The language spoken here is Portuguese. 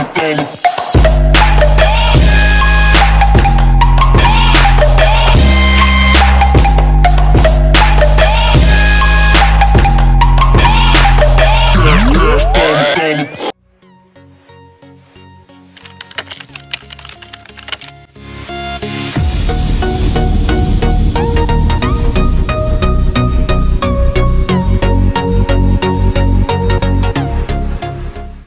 dirty, dirty.